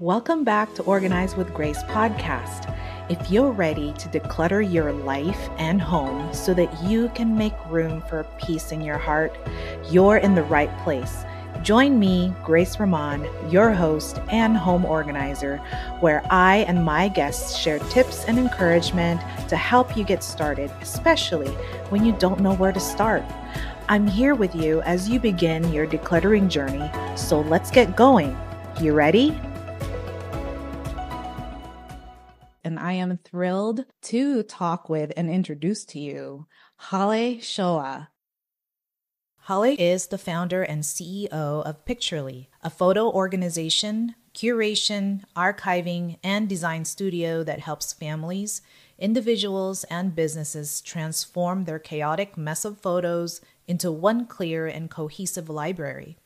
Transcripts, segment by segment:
Welcome back to Organize with Grace podcast. If you're ready to declutter your life and home so that you can make room for peace in your heart, you're in the right place. Join me, Grace Rehman, your host and home organizer, where I and my guests share tips and encouragement to help you get started, especially when you don't know where to start. I'm here with you as you begin your decluttering journey, so let's get going. You ready? I am thrilled to talk with and introduce to you Haleh Shoa. Haleh is the founder and CEO of Picturli, a photo organization, curation, archiving, and design studio that helps families, individuals, and businesses transform their chaotic mess of photos into one clear and cohesive library.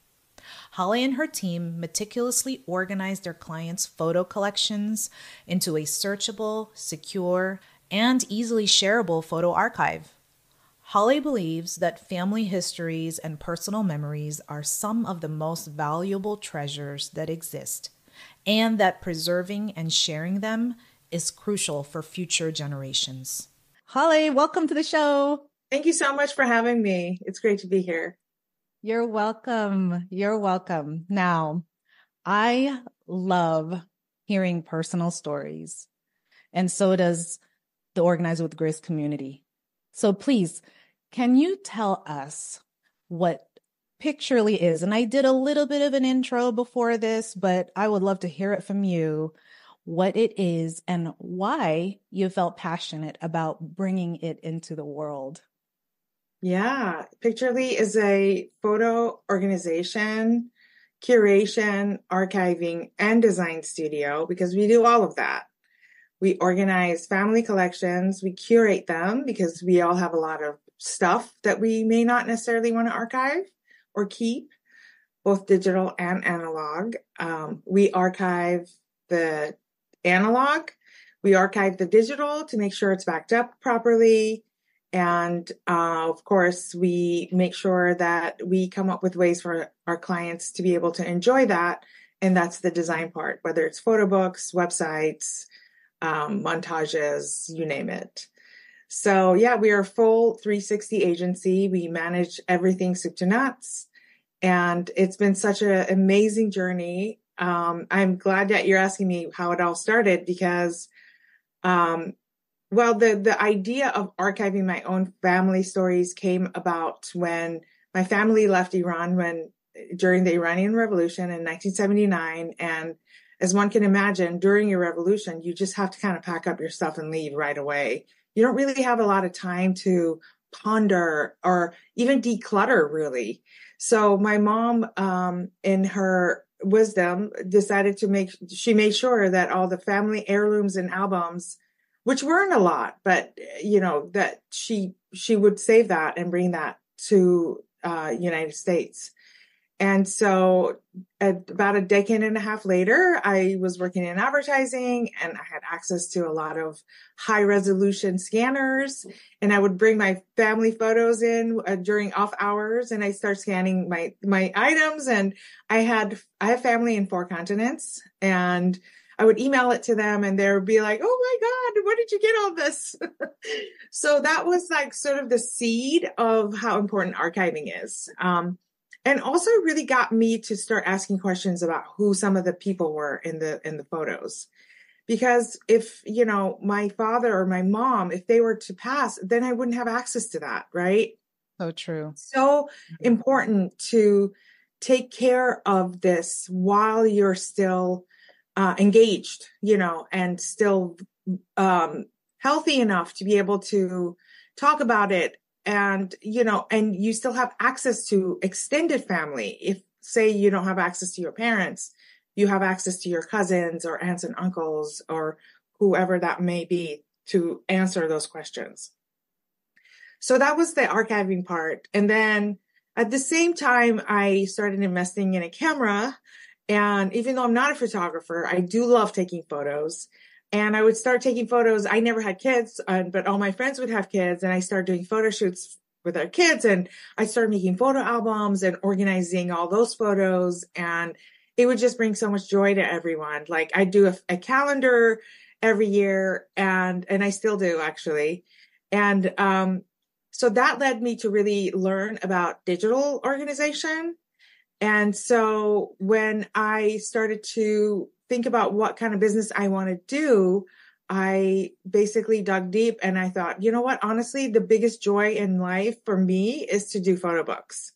Haleh and her team meticulously organized their clients' photo collections into a searchable, secure, and easily shareable photo archive. Haleh believes that family histories and personal memories are some of the most valuable treasures that exist, and that preserving and sharing them is crucial for future generations. Haleh, welcome to the show. Thank you so much for having me. It's great to be here. You're welcome. You're welcome. Now, I love hearing personal stories, and so does the Organize with Grace community. So please, can you tell us what Picturli is? And I did a little bit of an intro before this, but I would love to hear it from you what it is and why you felt passionate about bringing it into the world. Yeah, Picturli is a photo organization, curation, archiving, and design studio because we do all of that. We organize family collections, we curate them because we all have a lot of stuff that we may not necessarily want to archive or keep, both digital and analog. Um, we archive the analog, we archive the digital to make sure it's backed up properly and uh, of course, we make sure that we come up with ways for our clients to be able to enjoy that. And that's the design part, whether it's photo books, websites, um, montages, you name it. So yeah, we are a full 360 agency. We manage everything soup to nuts. And it's been such an amazing journey. Um, I'm glad that you're asking me how it all started because um, well, the, the idea of archiving my own family stories came about when my family left Iran when during the Iranian Revolution in 1979. And as one can imagine, during a revolution, you just have to kind of pack up your stuff and leave right away. You don't really have a lot of time to ponder or even declutter, really. So my mom, um, in her wisdom, decided to make, she made sure that all the family heirlooms and albums which weren't a lot, but you know that she she would save that and bring that to uh, United States. And so, about a decade and a half later, I was working in advertising and I had access to a lot of high resolution scanners. And I would bring my family photos in uh, during off hours and I start scanning my, my items. And I had, I have family in four continents and I would email it to them and they would be like, Oh my God, where did you get all this? so that was like sort of the seed of how important archiving is. Um, and also really got me to start asking questions about who some of the people were in the, in the photos. Because if, you know, my father or my mom, if they were to pass, then I wouldn't have access to that. Right. So true. So mm-hmm. important to take care of this while you're still uh, engaged, you know, and still um, healthy enough to be able to talk about it. And you know and you still have access to extended family. If say you don't have access to your parents you have access to your cousins or aunts and uncles or whoever that may be to answer those questions. So that was the archiving part. And then at the same time i started investing in a camera and even though I'm not a photographer, I do love taking photos. And I would start taking photos. I never had kids, but all my friends would have kids. And I started doing photo shoots with their kids. And I started making photo albums and organizing all those photos. And it would just bring so much joy to everyone. Like I do a, a calendar every year and, and I still do actually. And, um, so that led me to really learn about digital organization. And so when I started to think about what kind of business I want to do, I basically dug deep and I thought, you know what? Honestly, the biggest joy in life for me is to do photo books.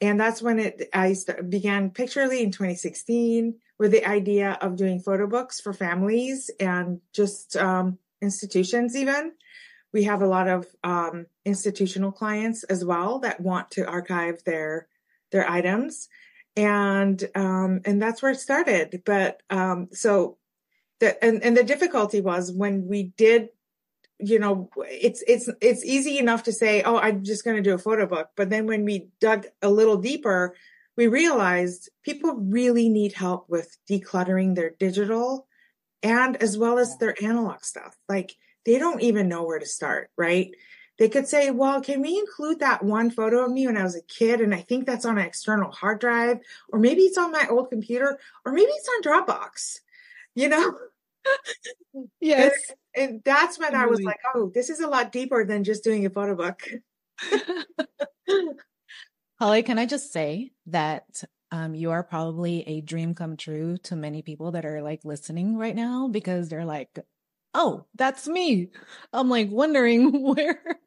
And that's when it, I began Picturli in 2016 with the idea of doing photo books for families and just um, institutions even. We have a lot of um, institutional clients as well that want to archive their their items, and um, and that's where it started. But um, so the and and the difficulty was when we did you know it's it's it's easy enough to say oh i'm just going to do a photo book. But then when we dug a little deeper we realized people really need help with decluttering their digital and as well as their analog stuff. Like they don't even know where to start right they could say well can we include that one photo of me when i was a kid and i think that's on an external hard drive or maybe it's on my old computer or maybe it's on dropbox you know? Yes. and, and that's when i was like oh this is a lot deeper than just doing a photo book. Haleh can i just say that um, you are probably a dream come true to many people that are like listening right now because they're like oh that's me. I'm like wondering where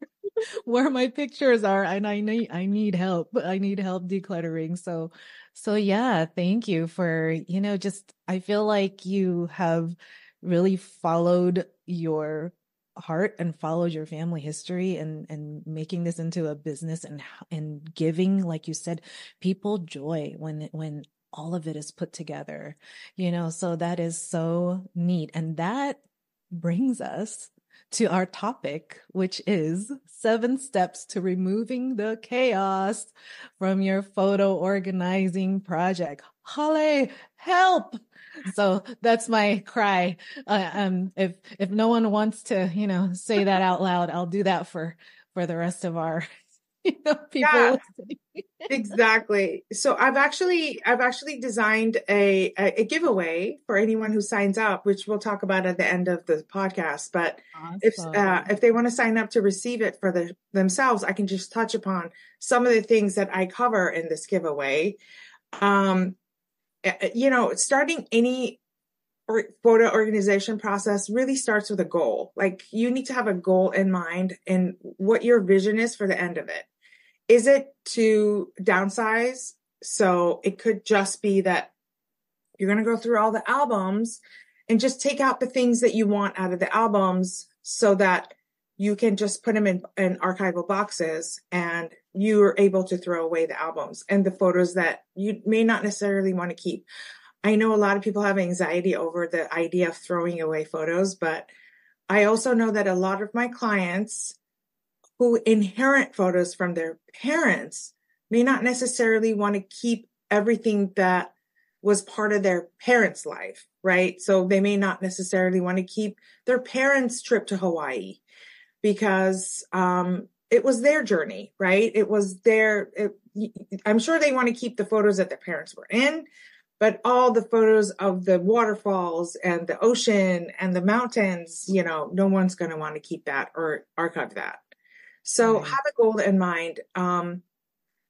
where my pictures are and i need i need help. I need help decluttering. So so yeah thank you for you know just i feel like you have really followed your heart and followed your family history and and making this into a business and and giving like you said people joy when when all of it is put together you know? So that is so neat. And that brings us to our topic which is seven steps to removing the chaos from your photo organizing project Holly help so that's my cry. Uh, um, if if no one wants to, you know, say that out loud, I'll do that for for the rest of our you know, people. Yeah, exactly. So I've actually I've actually designed a, a, a giveaway for anyone who signs up, which we'll talk about at the end of the podcast. But awesome. if uh, if they want to sign up to receive it for the, themselves, I can just touch upon some of the things that I cover in this giveaway. Um, uh, uh, you know, starting any or photo organization process really starts with a goal. Like you need to have a goal in mind and what your vision is for the end of it. Is it to downsize? So it could just be that you're going to go through all the albums and just take out the things that you want out of the albums so that you can just put them in, in archival boxes and you are able to throw away the albums and the photos that you may not necessarily want to keep. I know a lot of people have anxiety over the idea of throwing away photos, but I also know that a lot of my clients who inherit photos from their parents may not necessarily want to keep everything that was part of their parents' life, right? So they may not necessarily want to keep their parents' trip to Hawaii because um, it was their journey, right? It was their, it, I'm sure they want to keep the photos that their parents were in, but all the photos of the waterfalls and the ocean and the mountains, you know, no one's going to want to keep that or archive that. So right. have a goal in mind. Um,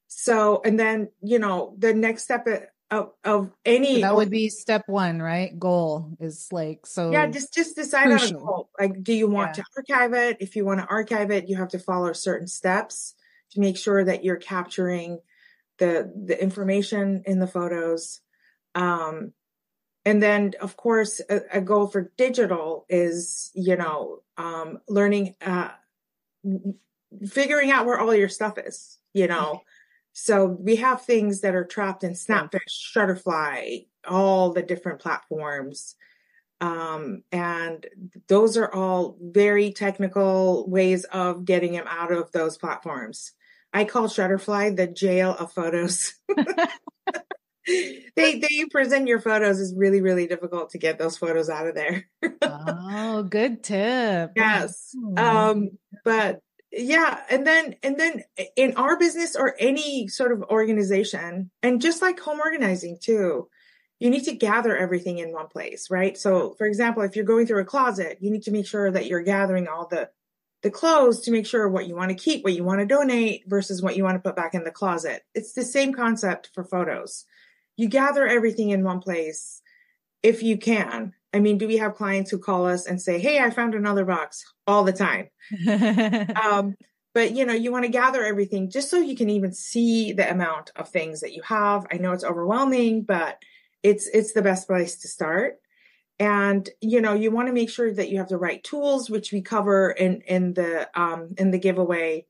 so, and then, you know, the next step of, of any so that would be step one right goal is like so yeah just just decide crucial. on a goal like do you want yeah. to archive it if you want to archive it you have to follow certain steps to make sure that you're capturing the the information in the photos um and then of course a, a goal for digital is you know um learning uh figuring out where all your stuff is you know so we have things that are trapped in Snapfish, Shutterfly, all the different platforms. Um, and those are all very technical ways of getting them out of those platforms. I call Shutterfly the jail of photos. they they present your photos is really really difficult to get those photos out of there. oh, good tip. Yes. Um, but yeah and then and then in our business or any sort of organization and just like home organizing too you need to gather everything in one place, right? So, for example, if you're going through a closet, you need to make sure that you're gathering all the the clothes to make sure what you want to keep, what you want to donate versus what you want to put back in the closet. It's the same concept for photos. You gather everything in one place if you can. I mean, do we have clients who call us and say, Hey, I found another box all the time? um, but you know, you want to gather everything just so you can even see the amount of things that you have. I know it's overwhelming, but it's, it's the best place to start and you know you want to make sure that you have the right tools which we cover in in the um in the giveaway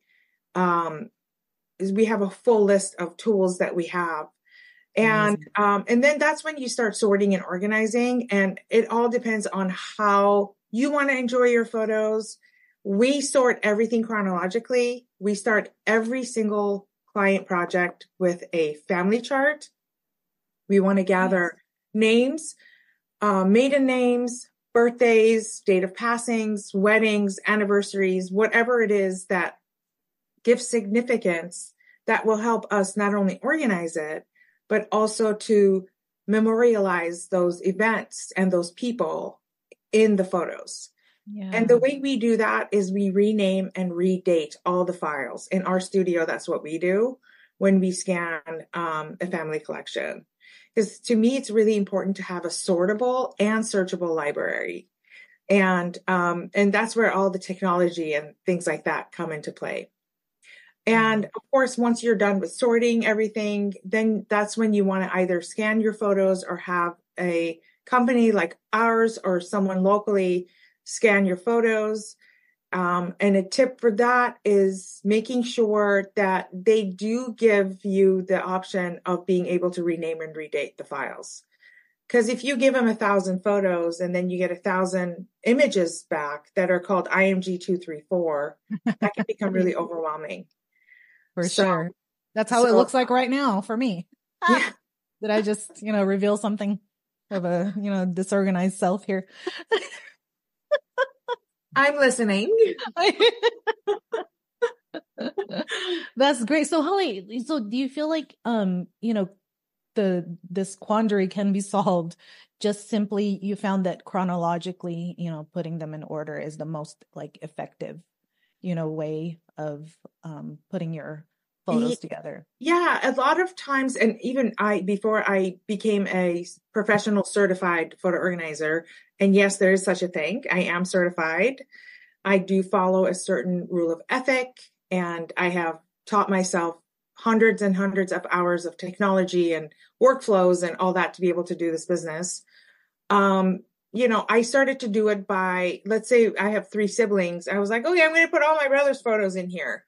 um is we have a full list of tools that we have and um and then that's when you start sorting and organizing and it all depends on how you want to enjoy your photos. We sort everything chronologically. We start every single client project with a family chart. We want to gather yes. names uh, maiden names, birthdays, date of passings, weddings, anniversaries, whatever it is that gives significance that will help us not only organize it, but also to memorialize those events and those people in the photos. Yeah. And the way we do that is we rename and redate all the files. In our studio, that's what we do when we scan um, a family collection because to me it's really important to have a sortable and searchable library and um, and that's where all the technology and things like that come into play and mm-hmm. of course once you're done with sorting everything then that's when you want to either scan your photos or have a company like ours or someone locally scan your photos um, and a tip for that is making sure that they do give you the option of being able to rename and redate the files. Because if you give them a thousand photos and then you get a thousand images back that are called IMG 234, that can become really overwhelming. For so, sure. That's how so, it looks like right now for me. Yeah. Did I just, you know, reveal something of a, you know, disorganized self here? I'm listening. That's great. So Haleh, so do you feel like um, you know, the this quandary can be solved just simply you found that chronologically, you know, putting them in order is the most like effective, you know, way of um putting your photos together. Yeah, a lot of times, and even I, before I became a professional certified photo organizer, and yes, there is such a thing. I am certified. I do follow a certain rule of ethic, and I have taught myself hundreds and hundreds of hours of technology and workflows and all that to be able to do this business. Um, you know, I started to do it by, let's say I have three siblings. I was like, okay, I'm going to put all my brother's photos in here.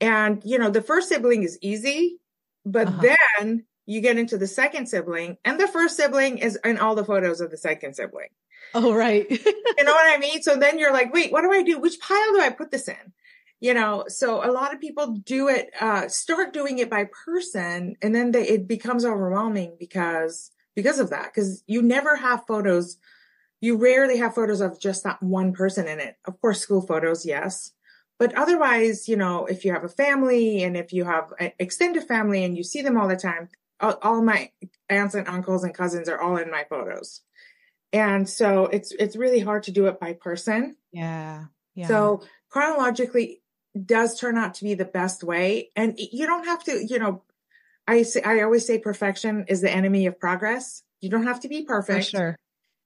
And, you know, the first sibling is easy, but uh-huh. then you get into the second sibling and the first sibling is in all the photos of the second sibling. Oh, right. you know what I mean? So then you're like, wait, what do I do? Which pile do I put this in? You know, so a lot of people do it, uh, start doing it by person and then they, it becomes overwhelming because, because of that, because you never have photos. You rarely have photos of just that one person in it. Of course, school photos, yes. But otherwise, you know, if you have a family and if you have an extended family and you see them all the time, all, all my aunts and uncles and cousins are all in my photos. And so it's it's really hard to do it by person. Yeah. Yeah. So chronologically does turn out to be the best way. And you don't have to, you know, I say I always say perfection is the enemy of progress. You don't have to be perfect. For sure.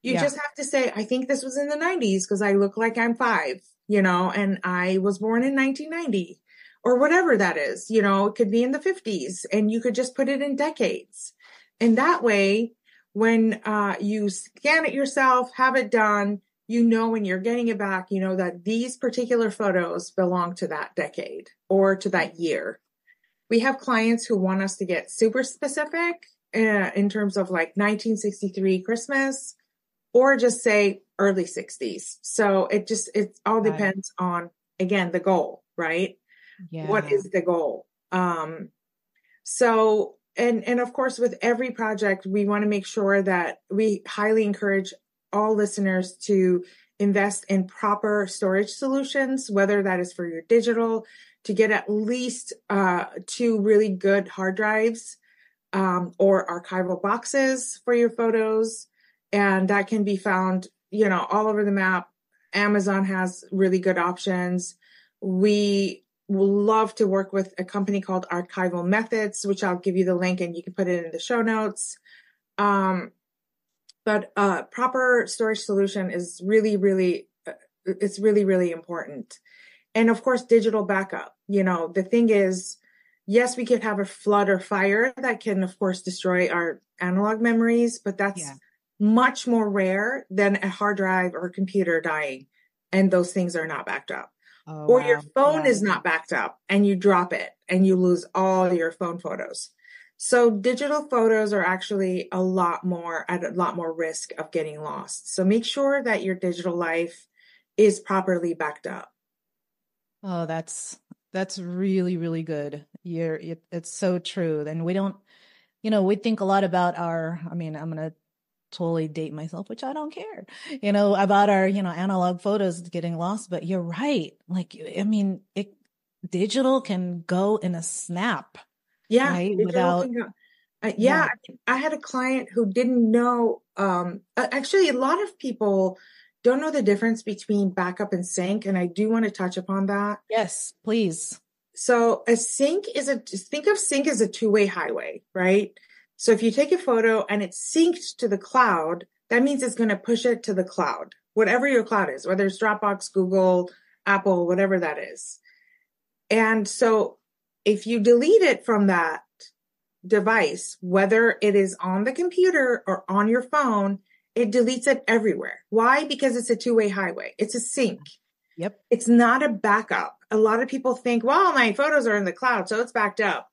You yeah. just have to say, I think this was in the 90s because I look like I'm five you know, and I was born in 1990 or whatever that is, you know, it could be in the 50s and you could just put it in decades. And that way, when uh, you scan it yourself, have it done, you know, when you're getting it back, you know that these particular photos belong to that decade or to that year. We have clients who want us to get super specific uh, in terms of like 1963 Christmas or just say early 60s. So it just, it all depends right. on, again, the goal, right? Yeah. What is the goal? Um, so, and, and of course, with every project, we want to make sure that we highly encourage all listeners to invest in proper storage solutions, whether that is for your digital, to get at least uh, two really good hard drives um, or archival boxes for your photos. And that can be found, you know, all over the map. Amazon has really good options. We love to work with a company called Archival Methods, which I'll give you the link and you can put it in the show notes. Um, but uh, proper storage solution is really, really, uh, it's really, really important. And of course, digital backup. You know, the thing is, yes, we could have a flood or fire that can, of course, destroy our analog memories, but that's yeah. Much more rare than a hard drive or computer dying. And those things are not backed up. Oh, or wow. your phone yeah. is not backed up and you drop it and you lose all your phone photos. So digital photos are actually a lot more at a lot more risk of getting lost. So make sure that your digital life is properly backed up. Oh, that's that's really really good. You're it, it's so true. And we don't you know, we think a lot about our I mean, I'm going to totally date myself, which I don't care, you know, about our, you know, analog photos getting lost, but you're right. Like I mean, it digital can go in a snap. Yeah, right? without uh, yeah, yeah. I, I had a client who didn't know um actually a lot of people don't know the difference between backup and sync. And I do want to touch upon that. Yes, please. So a sync is a, think of sync as a two way highway, right? So if you take a photo and it's synced to the cloud, that means it's going to push it to the cloud, whatever your cloud is, whether it's Dropbox, Google, Apple, whatever that is. And so if you delete it from that device, whether it is on the computer or on your phone, it deletes it everywhere. Why? Because it's a two way highway. It's a sync. Yep. It's not a backup. A lot of people think, well, my photos are in the cloud, so it's backed up.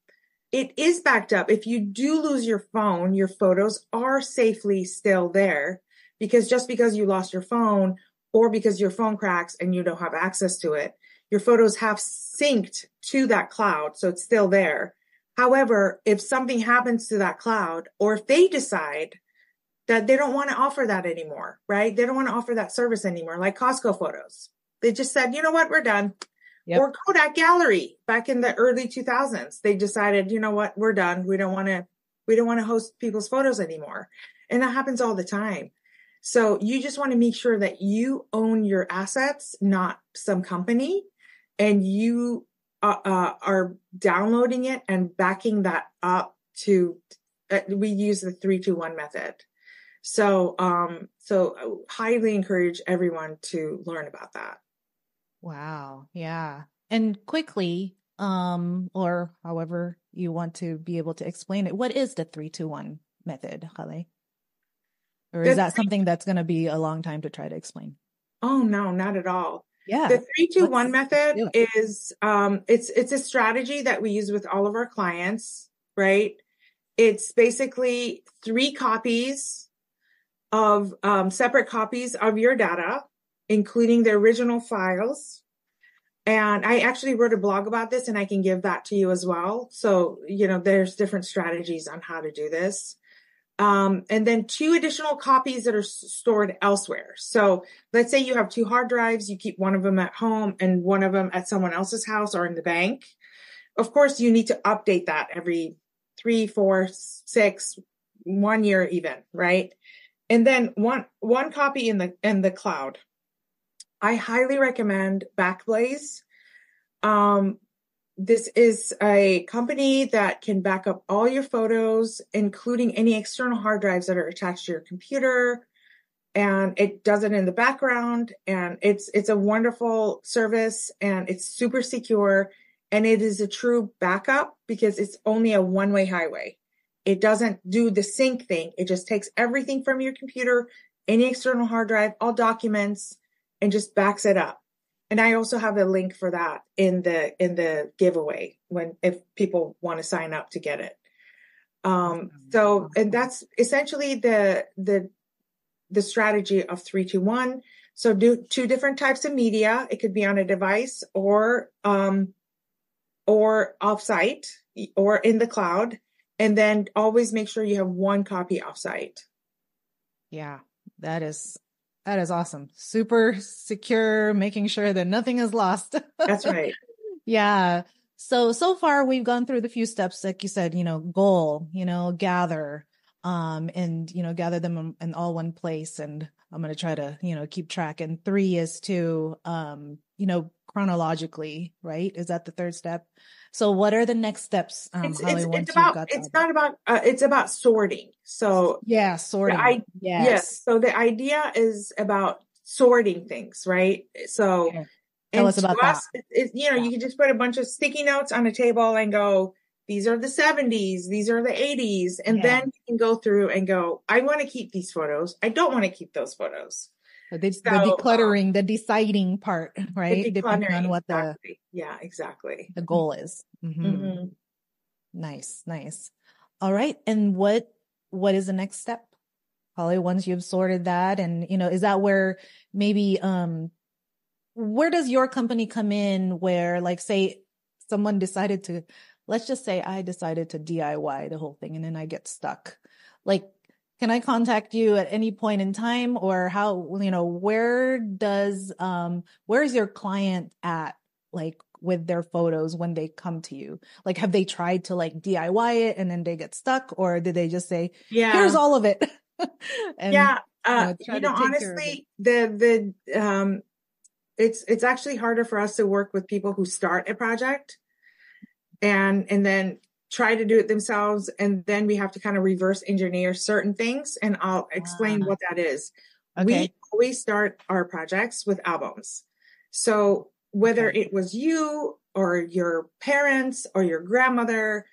It is backed up. If you do lose your phone, your photos are safely still there because just because you lost your phone or because your phone cracks and you don't have access to it, your photos have synced to that cloud. So it's still there. However, if something happens to that cloud or if they decide that they don't want to offer that anymore, right? They don't want to offer that service anymore, like Costco photos. They just said, you know what, we're done. Yep. Or Kodak Gallery back in the early 2000s. They decided, you know what, we're done. We don't want to, we don't want to host people's photos anymore. And that happens all the time. So you just want to make sure that you own your assets, not some company, and you uh, uh, are downloading it and backing that up to. Uh, we use the three two one method. So, um, so I highly encourage everyone to learn about that. Wow. Yeah. And quickly, um, or however you want to be able to explain it, what is the three, two, one method, Haleh? Or is the that three, something that's going to be a long time to try to explain? Oh, no, not at all. Yeah. The three, two, one method is, um, it's, it's a strategy that we use with all of our clients, right? It's basically three copies of um, separate copies of your data, including the original files. And I actually wrote a blog about this and I can give that to you as well. So, you know, there's different strategies on how to do this. Um, and then two additional copies that are stored elsewhere. So let's say you have two hard drives, you keep one of them at home and one of them at someone else's house or in the bank. Of course, you need to update that every three, four, six, one year even, right? and then one one copy in the in the cloud. I highly recommend Backblaze. Um, this is a company that can back up all your photos, including any external hard drives that are attached to your computer. And it does it in the background and it's, it's a wonderful service and it's super secure and it is a true backup because it's only a one way highway. It doesn't do the sync thing. It just takes everything from your computer, any external hard drive, all documents, and just backs it up. And I also have a link for that in the in the giveaway when if people want to sign up to get it. Um, so and that's essentially the the the strategy of three to one. So do two different types of media. It could be on a device or um or offsite or in the cloud and then always make sure you have one copy offsite. Yeah, that is that is awesome. Super secure, making sure that nothing is lost. That's right. yeah. So, so far we've gone through the few steps, like you said, you know, goal, you know, gather, um, and, you know, gather them in, in all one place. And I'm going to try to, you know, keep track. And three is to, um, you know, chronologically, right? Is that the third step? So what are the next steps? Um, it's, it's, it's about, it's not about, uh, it's about sorting. So yeah, sorting. I, yes. yes. So the idea is about sorting things, right? So okay. tell us about us, that. It, you know, yeah. you can just put a bunch of sticky notes on a table and go, these are the 70s, these are the 80s. And yeah. then you can go through and go, I want to keep these photos. I don't want to keep those photos. The, so, the decluttering, um, the deciding part, right? Depending on what exactly. the yeah, exactly the goal is. Mm-hmm. Mm-hmm. Nice, nice. All right, and what what is the next step? Haleh, once you've sorted that, and you know, is that where maybe um, where does your company come in? Where like say someone decided to, let's just say I decided to DIY the whole thing, and then I get stuck. Like can I contact you at any point in time or how, you know, where does, um, where's your client at like with their photos when they come to you? Like, have they tried to like DIY it and then they get stuck or did they just say, yeah, here's all of it? and, yeah. Uh, you know, you know honestly, the, the, um, it's, it's actually harder for us to work with people who start a project and, and then try to do it themselves and then we have to kind of reverse engineer certain things and I'll explain uh, what that is. Okay. We always start our projects with albums. So whether it was you or your parents or your grandmother,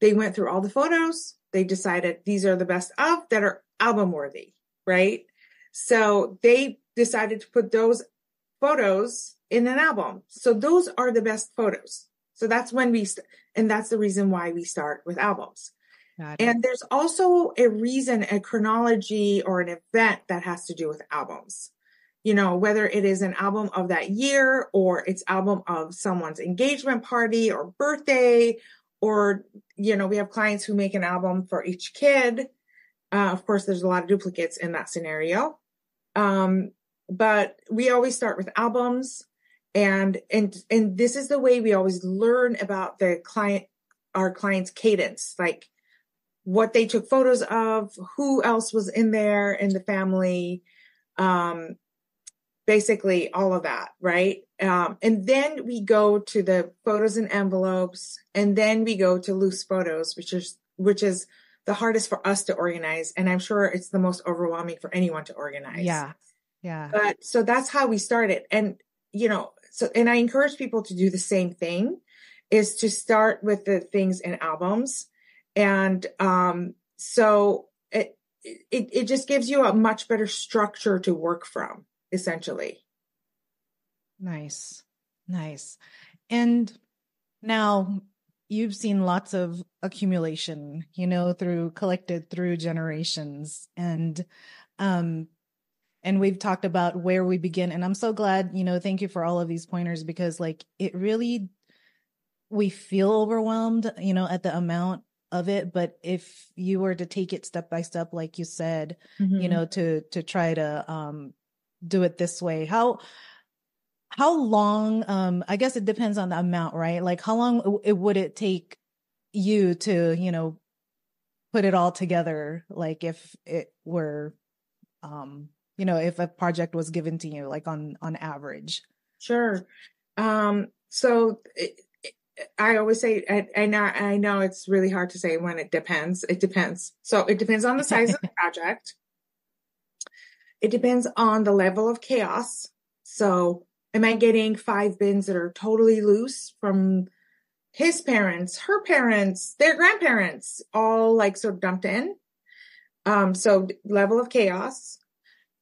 they went through all the photos. They decided these are the best of that are album worthy, right? So they decided to put those photos in an album. So those are the best photos. So that's when we, st- and that's the reason why we start with albums. And there's also a reason, a chronology or an event that has to do with albums. You know, whether it is an album of that year or it's album of someone's engagement party or birthday, or, you know, we have clients who make an album for each kid. Uh, of course, there's a lot of duplicates in that scenario. Um, but we always start with albums and and and this is the way we always learn about the client our client's cadence like what they took photos of who else was in there in the family um basically all of that right? Um and then we go to the photos and envelopes and then we go to loose photos which is which is the hardest for us to organize and i'm sure it's the most overwhelming for anyone to organize. Yeah. Yeah. But so that's how we started. And you know so, and I encourage people to do the same thing is to start with the things in albums. And, um, so it, it, it just gives you a much better structure to work from essentially. Nice. Nice. And now you've seen lots of accumulation, you know, through collected through generations and, um, and we've talked about where we begin and i'm so glad you know thank you for all of these pointers because like it really we feel overwhelmed you know at the amount of it but if you were to take it step by step like you said mm-hmm. you know to to try to um do it this way how how long um i guess it depends on the amount right like how long it, would it take you to you know put it all together like if it were um you know if a project was given to you like on on average sure um so it, I always say, I, I, know, I know it's really hard to say when it depends. It depends. So it depends on the size of the project. It depends on the level of chaos. So am I getting five bins that are totally loose from his parents, her parents, their grandparents, all like sort of dumped in? Um, so level of chaos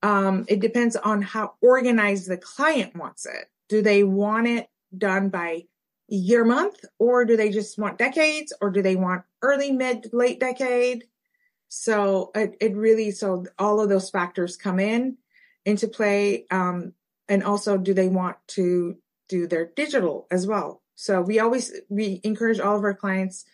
um, it depends on how organized the client wants it. Do they want it done by year month or do they just want decades or do they want early, mid, late decade? So it, it really, so all of those factors come in into play. Um, and also do they want to do their digital as well? So we always, we encourage all of our clients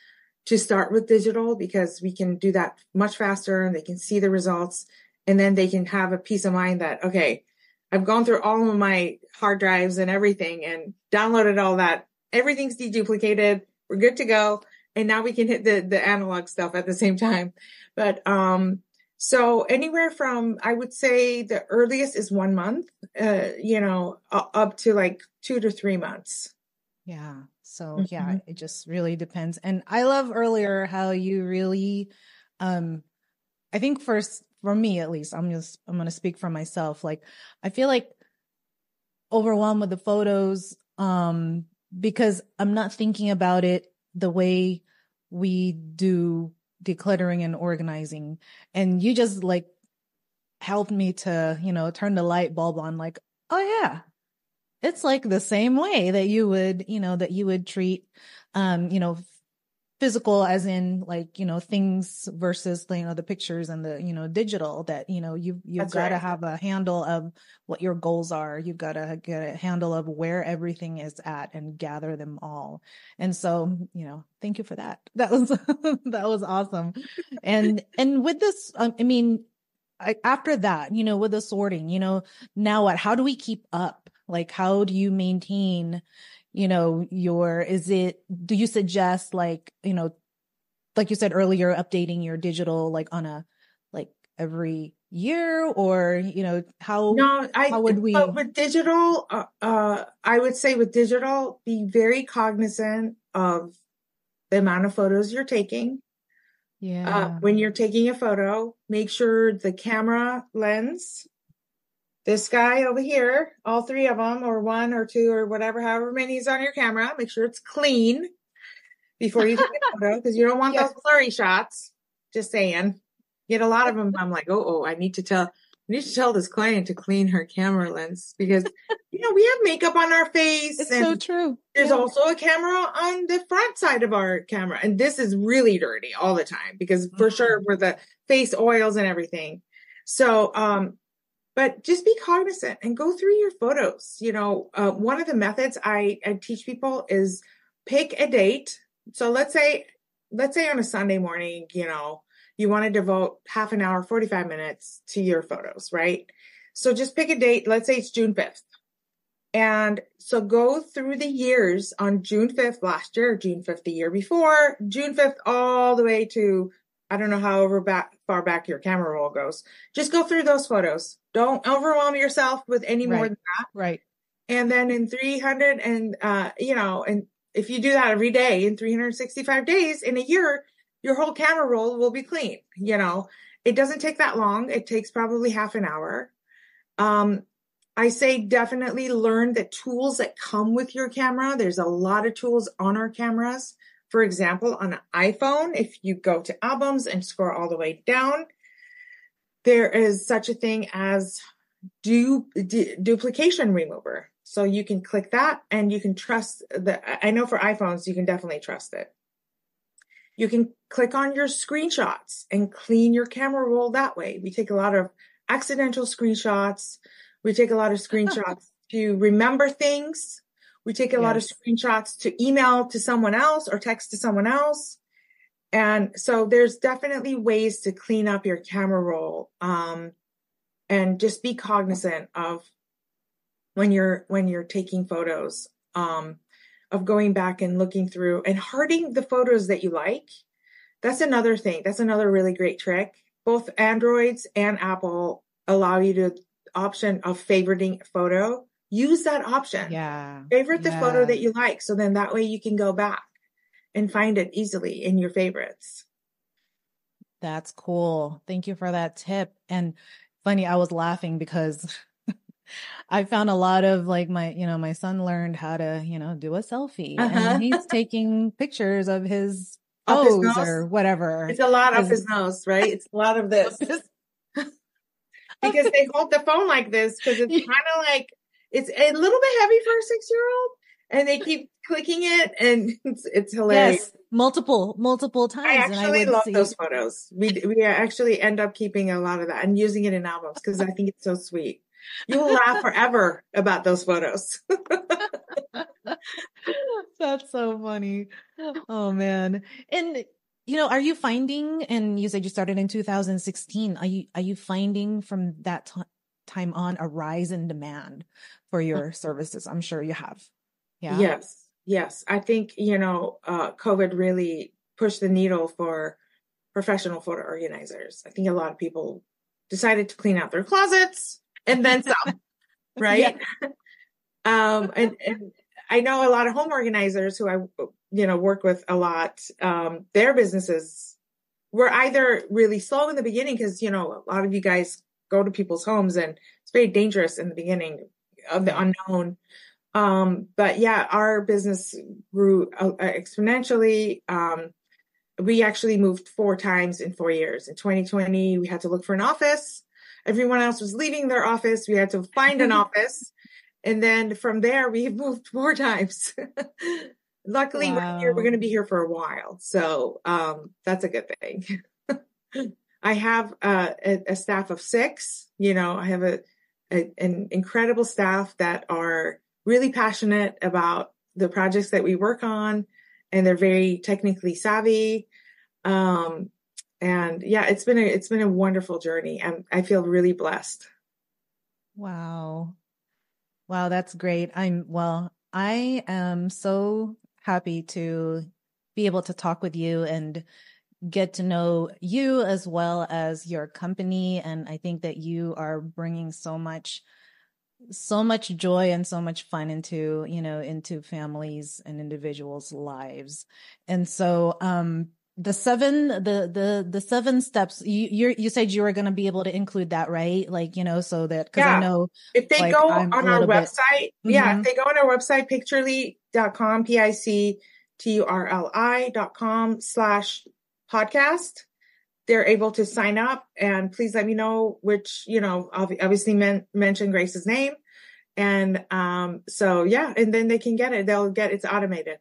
to start with digital because we can do that much faster and they can see the results and then they can have a peace of mind that, okay, I've gone through all of my hard drives and everything and downloaded all that everything's deduplicated. We're good to go. And now we can hit the, the analog stuff at the same time. But, um, so anywhere from, I would say the earliest is one month, uh, you know, up to like two to three months. Yeah. So mm-hmm. yeah, it just really depends. And I love earlier how you really, um, I think first for me at least, I'm just, I'm going to speak for myself. Like, I feel like overwhelmed with the photos, um, because I'm not thinking about it the way we do decluttering and organizing. And you just like helped me to, you know, turn the light bulb on like, oh yeah, it's like the same way that you would, you know, that you would treat, um, you know, physical as in like, you know, things versus, you know, the pictures and the, you know, digital that, you know, you, you've got to right. have a handle of what your goals are. You've got to get a handle of where everything is at and gather them all. And so, you know, thank you for that. That was, that was awesome. And, and with this, um, I mean, I, after that, you know, with the sorting, you know, now what, how do we keep up? Like, how do you maintain, you know, your, is it, do you suggest like, you know, like you said earlier, updating your digital like on a, like every year or, you know, how, no, I, how would we, but with digital, uh, uh, I would say with digital, be very cognizant of the amount of photos you're taking. Uh, yeah. Uh, when you're taking a photo, make sure the camera lens this guy over here, all three of them, or one or two or whatever, however many is on your camera, make sure it's clean before you take a photo because you don't want yes. those blurry shots. Just saying. Get a lot of them. I'm like, oh, oh, I need to tell, I need to tell this client to clean her camera lens because, you know, we have makeup on our face. It's so true. There's yeah. also a camera on the front side of our camera. And this is really dirty all the time because for mm-hmm. sure with the face oils and everything. So, um, but just be cognizant and go through your photos. You know, uh, one of the methods I, I teach people is pick a date. So let's say, let's say on a Sunday morning, you know, you want to devote half an hour, 45 minutes to your photos, right? So just pick a date. Let's say it's June 5th. And so go through the years on June 5th last year, June 5th the year before, June 5th all the way to I don't know however back, far back your camera roll goes. Just go through those photos. Don't overwhelm yourself with any right. more than that. Right. And then in 300 and, uh, you know, and if you do that every day in 365 days in a year, your whole camera roll will be clean. You know, it doesn't take that long. It takes probably half an hour. Um, I say definitely learn the tools that come with your camera. There's a lot of tools on our cameras. For example, on an iPhone, if you go to albums and scroll all the way down, there is such a thing as du- du- duplication remover. So you can click that and you can trust the, I know for iPhones, you can definitely trust it. You can click on your screenshots and clean your camera roll that way. We take a lot of accidental screenshots. We take a lot of screenshots to remember things. We take a lot of screenshots to email to someone else or text to someone else. And so there's definitely ways to clean up your camera roll. Um, and just be cognizant of when you're, when you're taking photos, um, of going back and looking through and hearting the photos that you like. That's another thing. That's another really great trick. Both Androids and Apple allow you to option of favoriting photo use that option. Yeah. Favorite the yeah. photo that you like. So then that way you can go back and find it easily in your favorites. That's cool. Thank you for that tip. And funny, I was laughing because I found a lot of like my, you know, my son learned how to, you know, do a selfie uh-huh. and he's taking pictures of his toes or whatever. It's a lot of his nose, right? It's a lot of this. because they hold the phone like this because it's kind of like it's a little bit heavy for a six year old and they keep clicking it and it's, it's hilarious. Yes, multiple, multiple times. I actually I love see... those photos. We, we actually end up keeping a lot of that and using it in albums because I think it's so sweet. You will laugh forever about those photos. That's so funny. Oh man. And you know, are you finding, and you said you started in 2016, are you, are you finding from that t- time on a rise in demand for your services. I'm sure you have. Yeah. Yes. Yes. I think, you know, uh, COVID really pushed the needle for professional photo organizers. I think a lot of people decided to clean out their closets and then some, right? um, and, and I know a lot of home organizers who I, you know, work with a lot. Um, their businesses were either really slow in the beginning because, you know, a lot of you guys go to people's homes and it's very dangerous in the beginning of the unknown. Um, but yeah, our business grew uh, exponentially. Um, we actually moved four times in four years. In 2020, we had to look for an office. Everyone else was leaving their office. We had to find an office. And then from there, we moved four times. Luckily, wow. we're here. We're going to be here for a while. So um, that's a good thing. I have a, a, staff of six. You know, I have a, a, an incredible staff that are really passionate about the projects that we work on, and they're very technically savvy. Um, and yeah, it's been a it's been a wonderful journey, and I feel really blessed. Wow, wow, that's great. I'm well. I am so happy to be able to talk with you and get to know you as well as your company. And I think that you are bringing so much, so much joy and so much fun into, you know, into families and individuals' lives. And so, um, the seven the the the seven steps you you you said you were going to be able to include that right like you know so that because yeah. i know if they like, go I'm on our website bit, yeah mm-hmm. if they go on our website picturli.com p-i-c-t-u-r-l-i dot com slash podcast they're able to sign up and please let me know which you know obviously men, mention grace's name. And um so yeah and then they can get it. They'll get it's automated.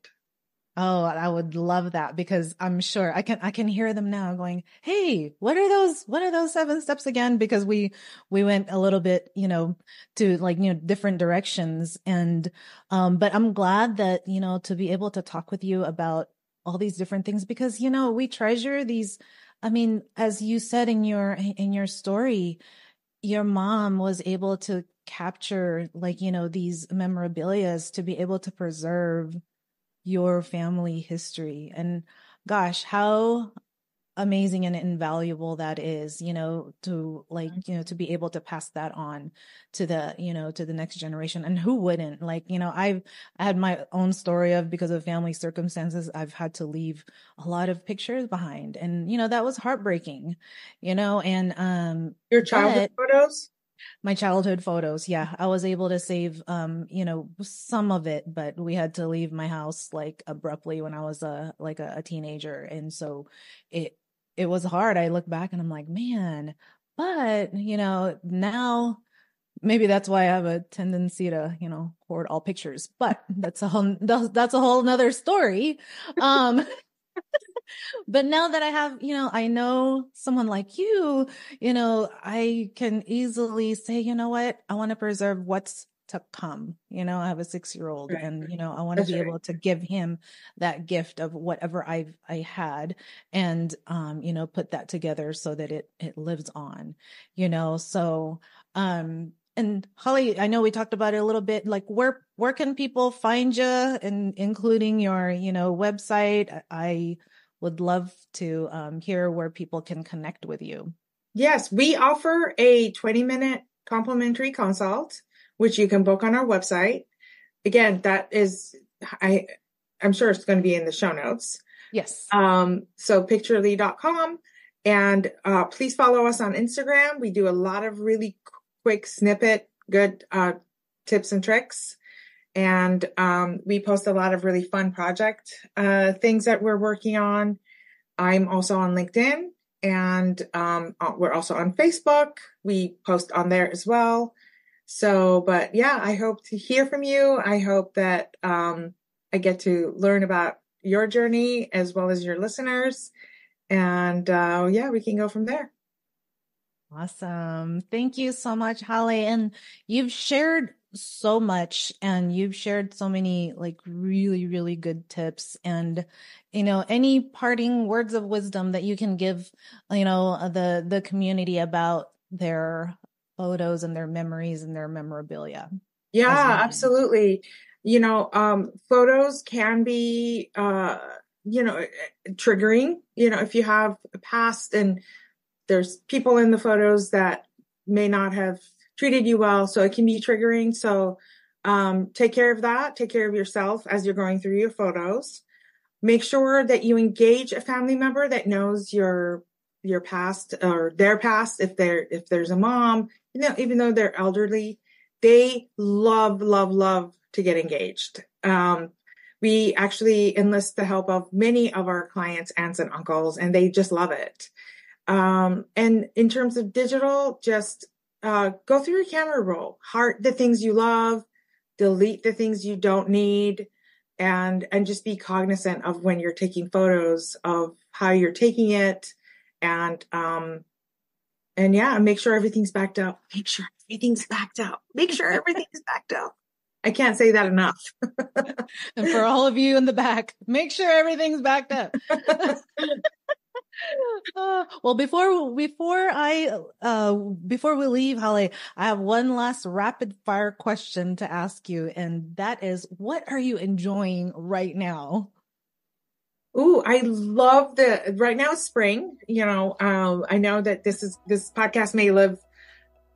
Oh, I would love that because I'm sure I can I can hear them now going, "Hey, what are those what are those seven steps again?" because we we went a little bit, you know, to like, you know, different directions. And um but I'm glad that, you know, to be able to talk with you about all these different things because you know, we treasure these I mean, as you said in your in your story, your mom was able to capture like, you know, these memorabilias to be able to preserve your family history. And gosh, how amazing and invaluable that is, you know, to like, you know, to be able to pass that on to the, you know, to the next generation. And who wouldn't? Like, you know, I've had my own story of because of family circumstances, I've had to leave a lot of pictures behind. And, you know, that was heartbreaking, you know, and um your childhood but, photos? my childhood photos yeah i was able to save um you know some of it but we had to leave my house like abruptly when i was a like a, a teenager and so it it was hard i look back and i'm like man but you know now maybe that's why i have a tendency to you know hoard all pictures but that's a whole that's a whole another story um but now that I have, you know, I know someone like you, you know, I can easily say, you know what, I want to preserve what's to come. You know, I have a six year old and, you know, I want to be right. able to give him that gift of whatever I've, I had and, um, you know, put that together so that it, it lives on, you know, so, um, and Haleh, I know we talked about it a little bit. Like, where where can people find you, and including your, you know, website? I would love to um, hear where people can connect with you. Yes, we offer a 20 minute complimentary consult, which you can book on our website. Again, that is, I, I'm sure it's going to be in the show notes. Yes. Um, so picturli.com and, uh, please follow us on Instagram. We do a lot of really quick snippet, good, uh, tips and tricks. And um, we post a lot of really fun project uh, things that we're working on. I'm also on LinkedIn and um, uh, we're also on Facebook. We post on there as well. So, but yeah, I hope to hear from you. I hope that um, I get to learn about your journey as well as your listeners. And uh, yeah, we can go from there. Awesome. Thank you so much, Haleh. And you've shared so much and you've shared so many like really, really good tips and, you know, any parting words of wisdom that you can give, you know, the, the community about their photos and their memories and their memorabilia. Yeah, absolutely. you know, um, photos can be, uh, you know, triggering, you know, if you have a past and there's people in the photos that may not have treated you well. So it can be triggering. So, um, take care of that. Take care of yourself as you're going through your photos. Make sure that you engage a family member that knows your your past or their past. If they're if there's a mom, you know, even though they're elderly, they love love love to get engaged. Um, we actually enlist the help of many of our clients' aunts and uncles, and they just love it. Um, and in terms of digital, just uh, go through your camera roll, heart the things you love, delete the things you don't need, and and just be cognizant of when you're taking photos of how you're taking it, and um, and yeah, make sure everything's backed up. Make sure everything's backed up. Make sure everything's backed up. I can't say that enough. and for all of you in the back, make sure everything's backed up. uh, well, before before I uh before we leave, Haleh, I have one last rapid fire question to ask you, and that is, what are you enjoying right now? Ooh, I love the right now. It's spring. You know, um, I know that this is this podcast may live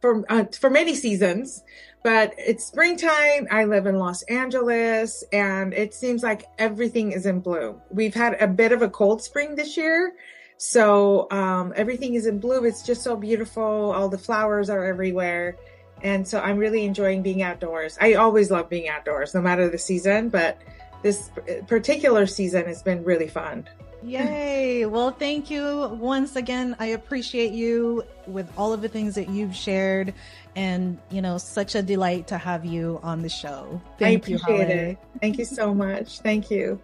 for uh, for many seasons, but it's springtime. I live in Los Angeles and it seems like everything is in bloom. We've had a bit of a cold spring this year. So um, everything is in bloom. It's just so beautiful. All the flowers are everywhere. And so I'm really enjoying being outdoors. I always love being outdoors, no matter the season, but this particular season has been really fun. Yay. Well, thank you once again. I appreciate you with all of the things that you've shared and, you know, such a delight to have you on the show. Thank I appreciate you, it. Thank you so much. Thank you.